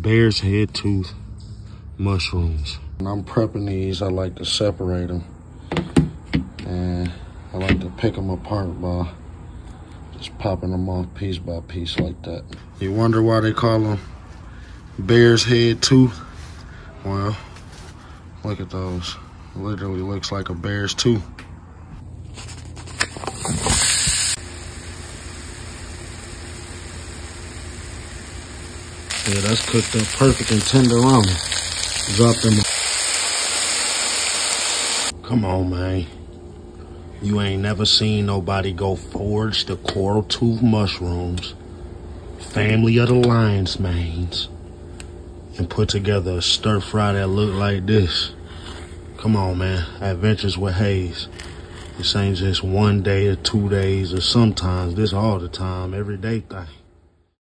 Bear's head tooth mushrooms. When I'm prepping these, I like to separate them. And I like to pick them apart by just popping them off piece by piece like that. You wonder why they call them bear's head tooth? Well, look at those. Literally looks like a bear's tooth. Yeah, that's cooked up perfect and tender ramen. Drop them. Come on, man. You ain't never seen nobody go forage the coral tooth mushrooms, family of the lion's manes, and put together a stir fry that look like this. Come on, man. Adventures with Hayes. This ain't just one day or two days or sometimes this all the time, everyday thing.